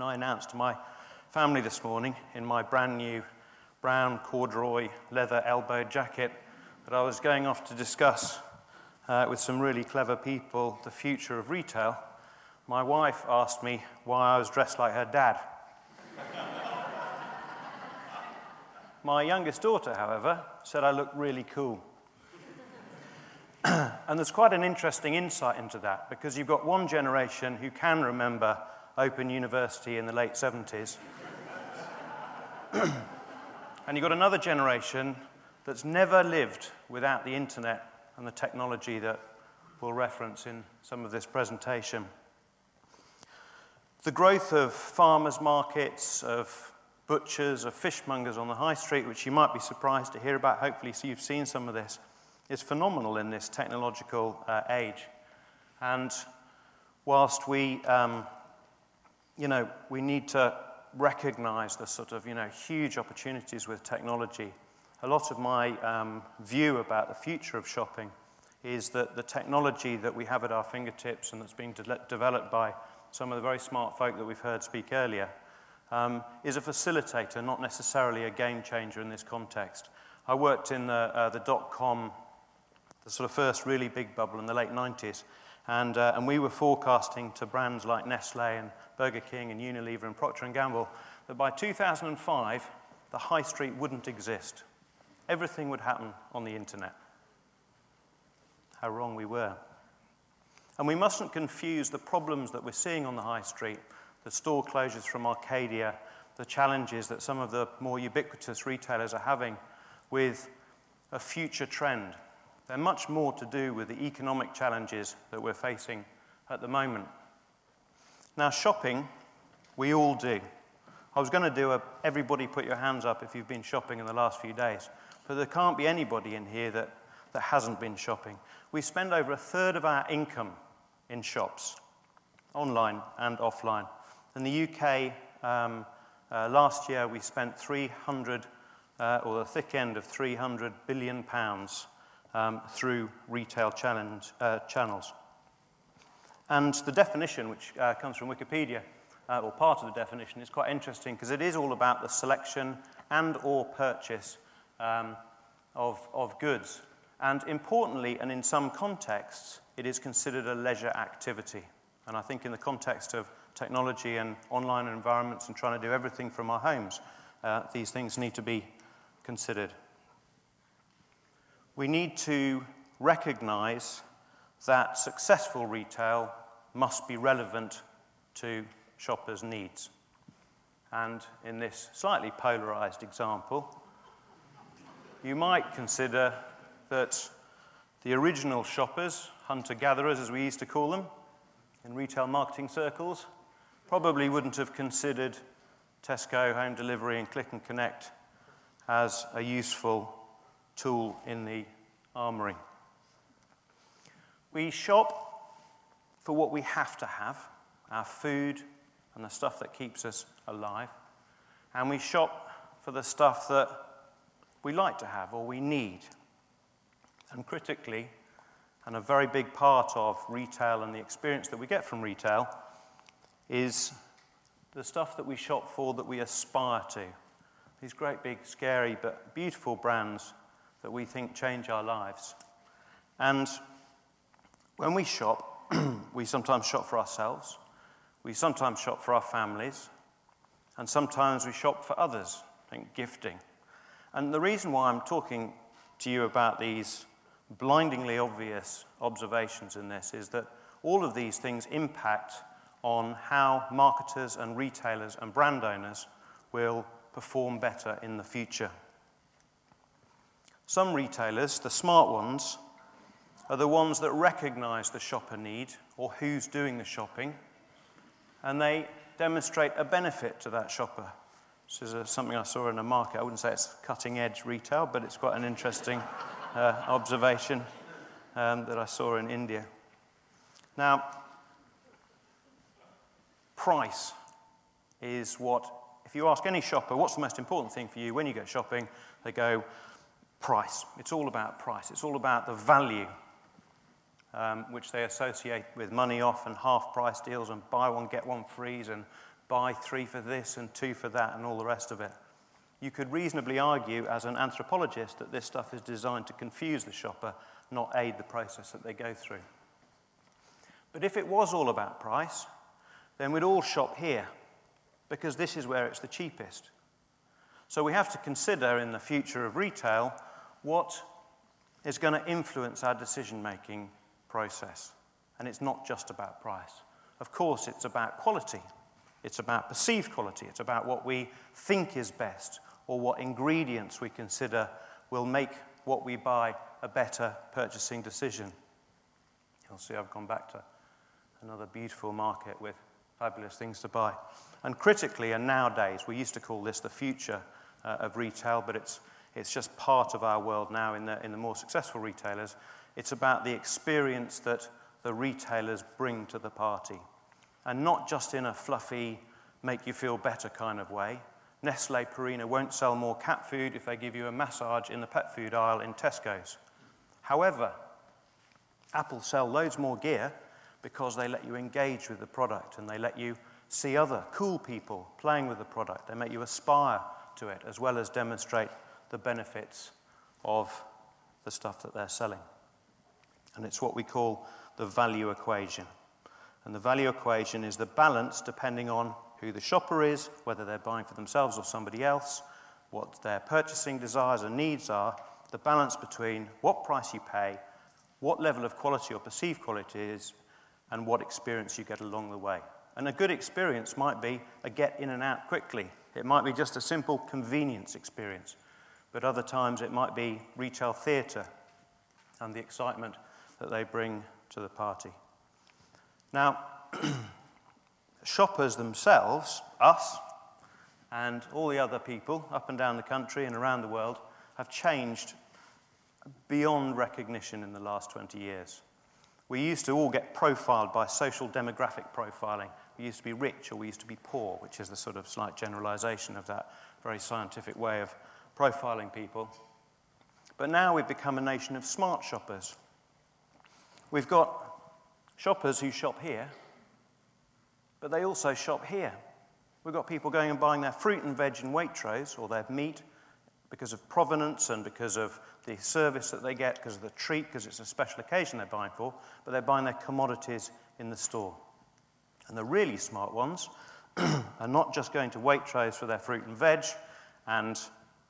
And I announced to my family this morning in my brand new brown corduroy leather elbow jacket that I was going off to discuss uh, with some really clever people the future of retail. My wife asked me why I was dressed like her dad. my youngest daughter, however, said I looked really cool. and there's quite an interesting insight into that because you've got one generation who can remember Open University in the late 70s. and you've got another generation that's never lived without the internet and the technology that we'll reference in some of this presentation. The growth of farmers' markets, of butchers, of fishmongers on the high street, which you might be surprised to hear about, hopefully, so you've seen some of this is phenomenal in this technological uh, age. And whilst we, um, you know, we need to recognize the sort of, you know, huge opportunities with technology. A lot of my um, view about the future of shopping is that the technology that we have at our fingertips and that's being de developed by some of the very smart folk that we've heard speak earlier um, is a facilitator, not necessarily a game changer in this context. I worked in the, uh, the dot-com, the sort of first really big bubble in the late 90s, And, uh, and we were forecasting to brands like Nestle and Burger King and Unilever and Procter & Gamble that by 2005, the high street wouldn't exist. Everything would happen on the internet. How wrong we were. And we mustn't confuse the problems that we're seeing on the high street, the store closures from Arcadia, the challenges that some of the more ubiquitous retailers are having with a future trend they're much more to do with the economic challenges that we're facing at the moment. Now, shopping, we all do. I was going to do a everybody put your hands up if you've been shopping in the last few days, but there can't be anybody in here that, that hasn't been shopping. We spend over a third of our income in shops, online and offline. In the UK, um, uh, last year we spent 300, uh, or the thick end of 300 billion pounds um, through retail challenge, uh, channels. And the definition, which uh, comes from Wikipedia, uh, or part of the definition, is quite interesting because it is all about the selection and or purchase um, of, of goods. And importantly, and in some contexts, it is considered a leisure activity. And I think in the context of technology and online environments and trying to do everything from our homes, uh, these things need to be considered we need to recognize that successful retail must be relevant to shoppers' needs. And in this slightly polarized example, you might consider that the original shoppers, hunter gatherers as we used to call them in retail marketing circles, probably wouldn't have considered Tesco, home delivery, and click and collect as a useful tool in the armory. We shop for what we have to have, our food and the stuff that keeps us alive. And we shop for the stuff that we like to have or we need. And critically, and a very big part of retail and the experience that we get from retail is the stuff that we shop for that we aspire to. These great, big, scary, but beautiful brands that we think change our lives. And when we shop, we sometimes shop for ourselves, we sometimes shop for our families, and sometimes we shop for others, think gifting. And the reason why I'm talking to you about these blindingly obvious observations in this is that all of these things impact on how marketers and retailers and brand owners will perform better in the future. Some retailers, the smart ones, are the ones that recognize the shopper need or who's doing the shopping, and they demonstrate a benefit to that shopper. This is a, something I saw in a market. I wouldn't say it's cutting edge retail, but it's quite an interesting uh, observation um, that I saw in India. Now, price is what, if you ask any shopper, what's the most important thing for you when you go shopping, they go, price. It's all about price. It's all about the value um, which they associate with money off and half price deals and buy one, get one frees and buy three for this and two for that and all the rest of it. You could reasonably argue, as an anthropologist, that this stuff is designed to confuse the shopper, not aid the process that they go through. But if it was all about price, then we'd all shop here, because this is where it's the cheapest. So we have to consider in the future of retail what is going to influence our decision making process. And it's not just about price. Of course, it's about quality. It's about perceived quality. It's about what we think is best or what ingredients we consider will make what we buy a better purchasing decision. You'll see I've gone back to another beautiful market with fabulous things to buy. And critically, and nowadays, we used to call this the future uh, of retail, but it's, it's just part of our world now in the, in the more successful retailers. It's about the experience that the retailers bring to the party. And not just in a fluffy, make you feel better kind of way. Nestle Purina won't sell more cat food if they give you a massage in the pet food aisle in Tesco's. However, Apple sell loads more gear because they let you engage with the product and they let you see other cool people playing with the product. They make you aspire to it as well as demonstrate the benefits of the stuff that they're selling. And it's what we call the value equation. And the value equation is the balance depending on who the shopper is, whether they're buying for themselves or somebody else, what their purchasing desires and needs are, the balance between what price you pay, what level of quality or perceived quality is, and what experience you get along the way. And a good experience might be a get in and out quickly. It might be just a simple convenience experience. But other times it might be retail theatre and the excitement that they bring to the party. Now, shoppers themselves, us, and all the other people up and down the country and around the world have changed beyond recognition in the last 20 years. We used to all get profiled by social demographic profiling. We used to be rich or we used to be poor, which is the sort of slight generalization of that very scientific way of profiling people. But now we've become a nation of smart shoppers. We've got shoppers who shop here, but they also shop here. We've got people going and buying their fruit and veg in Waitrose or their meat because of provenance and because of the service that they get, because of the treat, because it's a special occasion they're buying for, but they're buying their commodities in the store. And the really smart ones are not just going to Waitrose for their fruit and veg and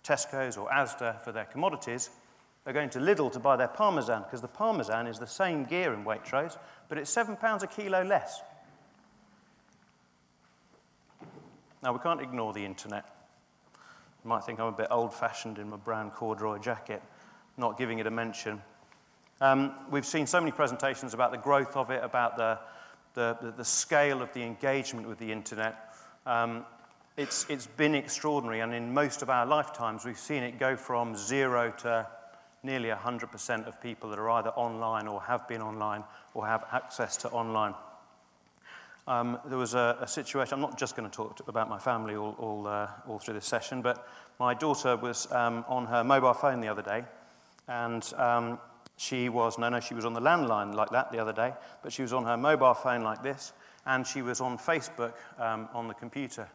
Tesco's or Asda for their commodities. They're going to Lidl to buy their Parmesan because the Parmesan is the same gear in Waitrose, but it's £7 a kilo less. Now, we can't ignore the internet. You might think I'm a bit old fashioned in my brown corduroy jacket not giving it a mention. Um, we've seen so many presentations about the growth of it, about the, the, the scale of the engagement with the internet. Um, it's, it's been extraordinary, and in most of our lifetimes, we've seen it go from zero to nearly 100% of people that are either online or have been online or have access to online. Um, there was a, a, situation, I'm not just going to talk about my family all, all, uh, all through this session, but my daughter was um, on her mobile phone the other day, and um, she was, no, no, she was on the landline like that the other day, but she was on her mobile phone like this, and she was on Facebook um, on the computer,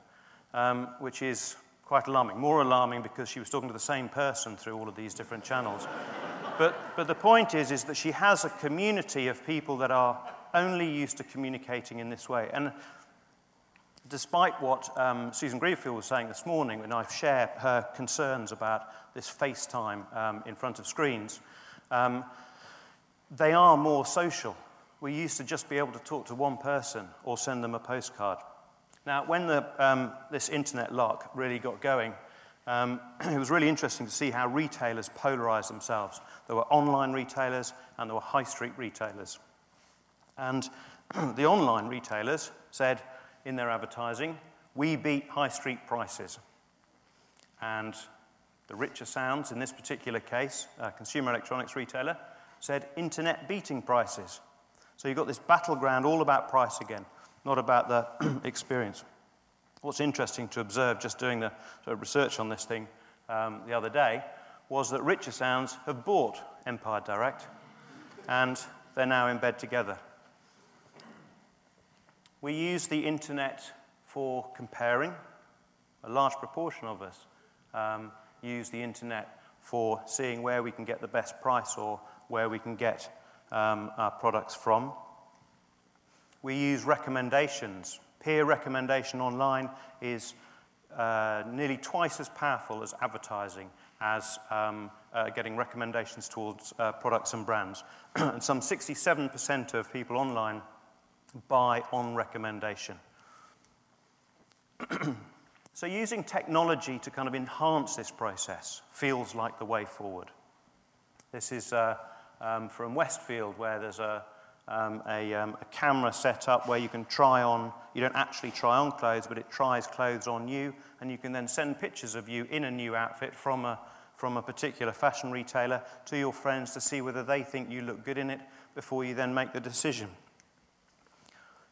um, which is quite alarming. More alarming because she was talking to the same person through all of these different channels. but, but the point is, is that she has a community of people that are only used to communicating in this way. And despite what um, Susan Greenfield was saying this morning, and I share her concerns about this FaceTime um, in front of screens, um, they are more social. We used to just be able to talk to one person or send them a postcard. Now, when the, um, this internet lark really got going, um, it was really interesting to see how retailers polarized themselves. There were online retailers and there were high street retailers. And the online retailers said in their advertising, we beat high street prices. And the Richer Sounds, in this particular case, a consumer electronics retailer, said internet beating prices. So you've got this battleground all about price again, not about the experience. What's interesting to observe just doing the sort of research on this thing um, the other day was that Richer Sounds have bought Empire Direct and they're now in bed together. We use the internet for comparing. A large proportion of us um, use the internet for seeing where we can get the best price or where we can get um, our products from. We use recommendations. Peer recommendation online is uh, nearly twice as powerful as advertising as um, uh, getting recommendations towards uh, products and brands. and some 67% of people online buy on recommendation. so using technology to kind of enhance this process feels like the way forward. This is uh, um, from Westfield where there's a, um, a, um, a, camera set up where you can try on, you don't actually try on clothes, but it tries clothes on you, and you can then send pictures of you in a new outfit from a, from a particular fashion retailer to your friends to see whether they think you look good in it before you then make the decision.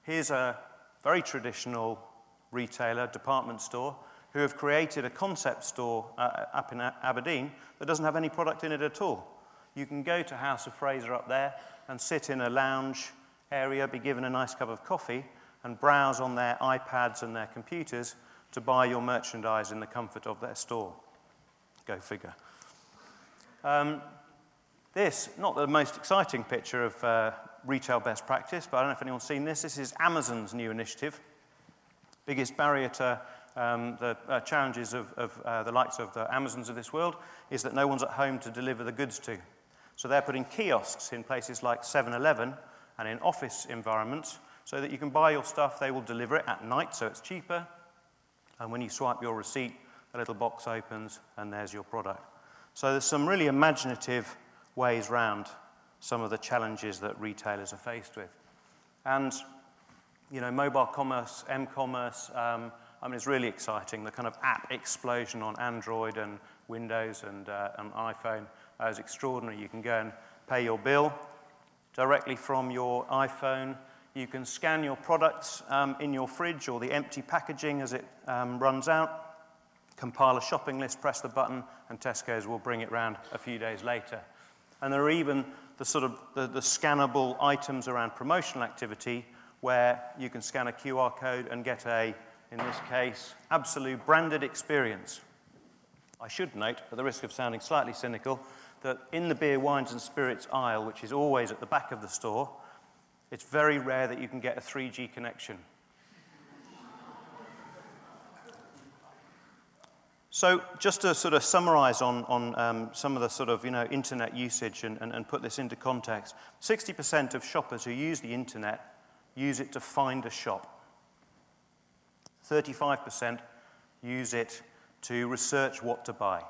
Here's a very traditional retailer, department store, who have created a concept store uh, up in Aberdeen that doesn't have any product in it at all. You can go to House of Fraser up there and sit in a lounge area, be given a nice cup of coffee, and browse on their iPads and their computers to buy your merchandise in the comfort of their store. Go figure. Um, this, not the most exciting picture of uh, retail best practice, but I don't know if anyone's seen this. This is Amazon's new initiative. Biggest barrier to um, the uh, challenges of, of uh, the likes of the Amazons of this world is that no one's at home to deliver the goods to. So they're putting kiosks in places like 7-Eleven and in office environments so that you can buy your stuff, they will deliver it at night, so it's cheaper. And when you swipe your receipt, a little box opens and there's your product. So there's some really imaginative ways round some of the challenges that retailers are faced with. And, you know, mobile commerce, m-commerce, um, I mean, it's really exciting. The kind of app explosion on Android and Windows and, uh, and iPhone is extraordinary. You can go and pay your bill directly from your iPhone. You can scan your products um, in your fridge or the empty packaging as it um, runs out, compile a shopping list, press the button, and Tesco's will bring it round a few days later. And there are even the sort of the, the scannable items around promotional activity where you can scan a QR code and get a, in this case, absolute branded experience. I should note, at the risk of sounding slightly cynical, that in the beer, wines, and spirits aisle, which is always at the back of the store, it's very rare that you can get a 3G connection. So just to sort of summarize on, on um, some of the sort of, you know, internet usage and, and, and put this into context, 60% of shoppers who use the internet use it to find a shop. 35% use it to research what to buy.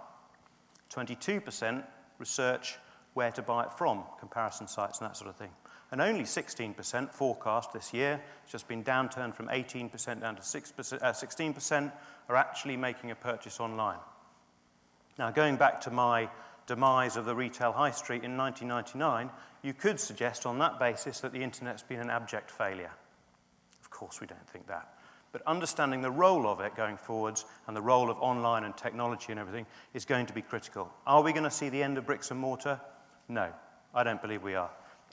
22% research where to buy it from, comparison sites and that sort of thing. And only 16% forecast this year, it's just been downturned from 18% down to 6%, uh, 16%, are actually making a purchase online. Now, going back to my demise of the retail high street in 1999, you could suggest on that basis that the internet's been an abject failure. Of course, we don't think that but understanding the role of it going forwards and the role of online and technology and everything is going to be critical. Are we going to see the end of bricks and mortar? No, I don't believe we are.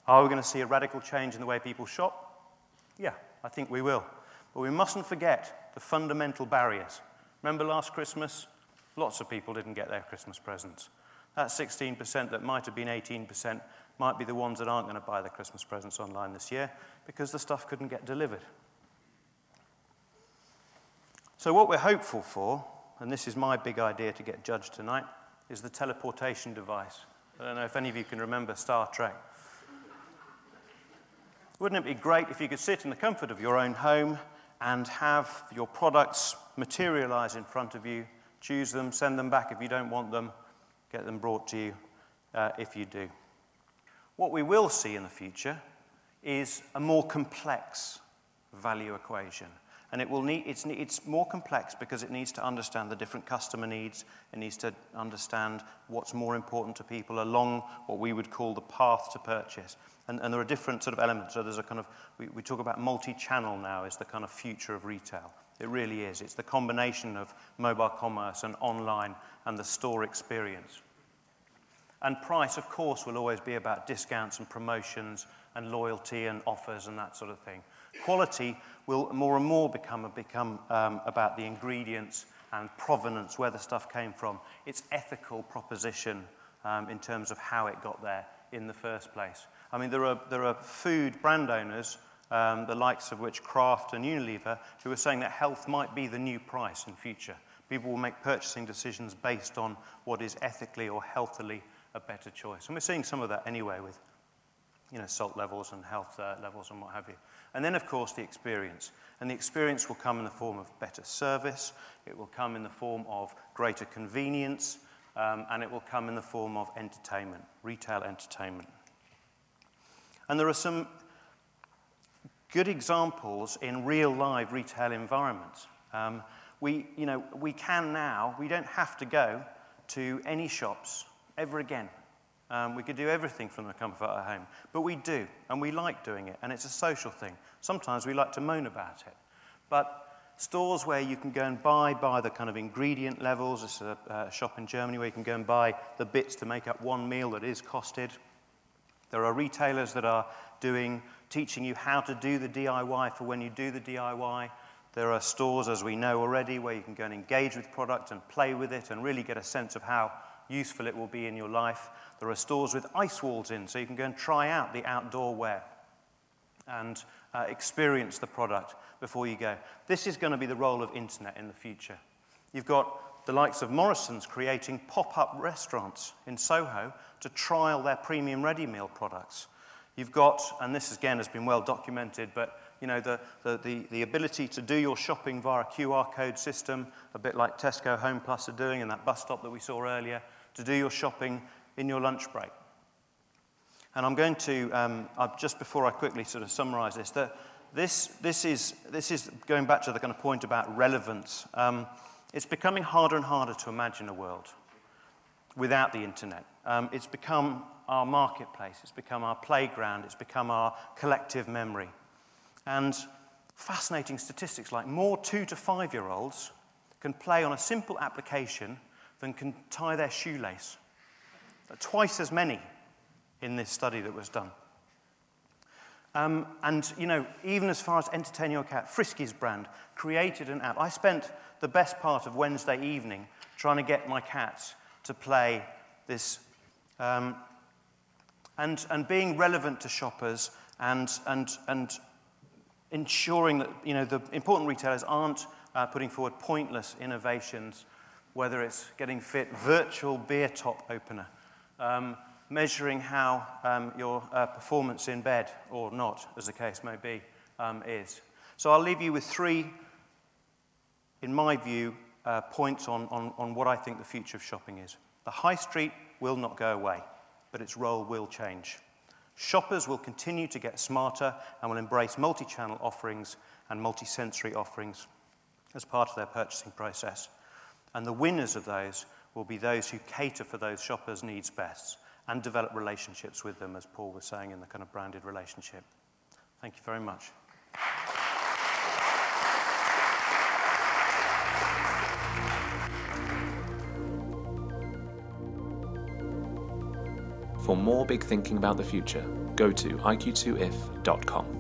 Are we going to see a radical change in the way people shop? Yeah, I think we will. But we mustn't forget the fundamental barriers. Remember last Christmas? Lots of people didn't get their Christmas presents. That 16% that might have been 18% might be the ones that aren't going to buy their Christmas presents online this year because the stuff couldn't get delivered. So, what we're hopeful for, and this is my big idea to get judged tonight, is the teleportation device. I don't know if any of you can remember Star Trek. Wouldn't it be great if you could sit in the comfort of your own home and have your products materialize in front of you, choose them, send them back if you don't want them, get them brought to you uh, if you do? What we will see in the future is a more complex value equation. And it will need, it's, it's more complex because it needs to understand the different customer needs. It needs to understand what's more important to people along what we would call the path to purchase. And, and there are different sort of elements. So there's a kind of, we, we talk about multi-channel now as the kind of future of retail. It really is. It's the combination of mobile commerce and online and the store experience. And price, of course, will always be about discounts and promotions and loyalty and offers and that sort of thing. Quality will more and more become, become um, about the ingredients and provenance, where the stuff came from, its ethical proposition um, in terms of how it got there in the first place. I mean, there are, there are food brand owners, um, the likes of which Kraft and Unilever, who are saying that health might be the new price in future. People will make purchasing decisions based on what is ethically or healthily a better choice. And we're seeing some of that anyway with you know, salt levels and health uh, levels and what have you. And then, of course, the experience. And the experience will come in the form of better service, it will come in the form of greater convenience, um, and it will come in the form of entertainment, retail entertainment. And there are some good examples in real live retail environments. Um, we, you know, we can now, we don't have to go to any shops ever again. Um, we could do everything from the comfort of our home, but we do, and we like doing it, and it's a social thing. Sometimes we like to moan about it. But stores where you can go and buy by the kind of ingredient levels, this is a, a shop in Germany where you can go and buy the bits to make up one meal that is costed. There are retailers that are doing, teaching you how to do the DIY for when you do the DIY. There are stores, as we know already, where you can go and engage with product and play with it and really get a sense of how useful it will be in your life. There are stores with ice walls in, so you can go and try out the outdoor wear and uh, experience the product before you go. This is going to be the role of internet in the future. You've got the likes of Morrison's creating pop-up restaurants in Soho to trial their premium ready meal products. You've got, and this again has been well documented, but you know, the, the, the, the ability to do your shopping via a QR code system, a bit like Tesco Home Plus are doing in that bus stop that we saw earlier, to do your shopping in your lunch break. And I'm going to, um, uh, just before I quickly sort of summarize this, that this, this, is, this is going back to the kind of point about relevance. Um, it's becoming harder and harder to imagine a world without the internet. Um, it's become our marketplace, it's become our playground, it's become our collective memory. And fascinating statistics like more two to five year olds can play on a simple application than can tie their shoelace. Twice as many in this study that was done. Um, and, you know, even as far as Entertain your cat, Friskies brand created an app. I spent the best part of Wednesday evening trying to get my cats to play this um, and, and being relevant to shoppers and, and, and ensuring that, you know, the important retailers aren't uh, putting forward pointless innovations whether it's getting fit virtual beer top opener, um, measuring how um, your uh, performance in bed, or not, as the case may be, um, is. So I'll leave you with three, in my view, uh, points on, on, on what I think the future of shopping is. The high street will not go away, but its role will change. Shoppers will continue to get smarter and will embrace multi channel offerings and multi sensory offerings as part of their purchasing process. And the winners of those will be those who cater for those shoppers' needs best and develop relationships with them, as Paul was saying, in the kind of branded relationship. Thank you very much. For more big thinking about the future, go to iq2if.com.